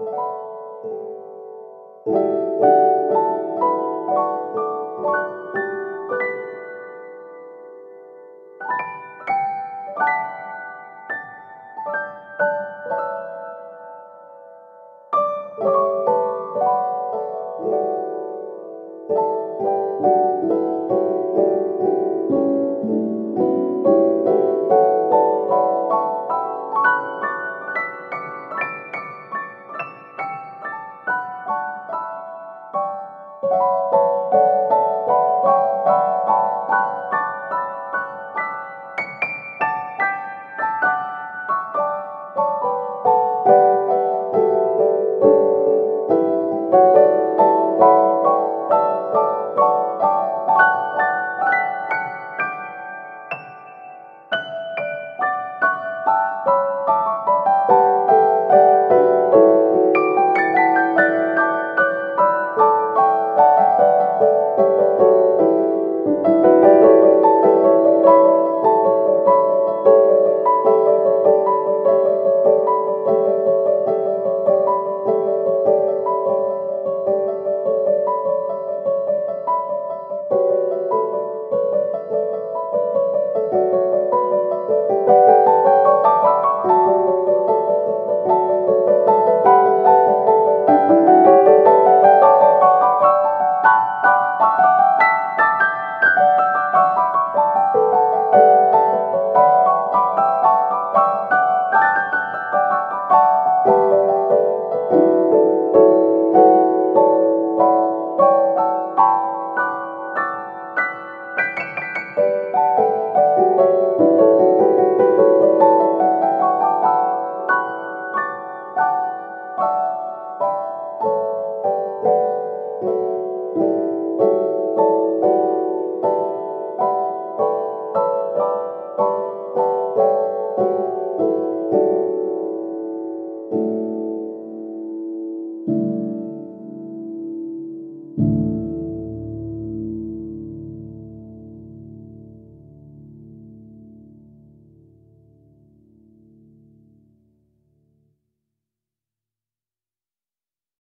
you.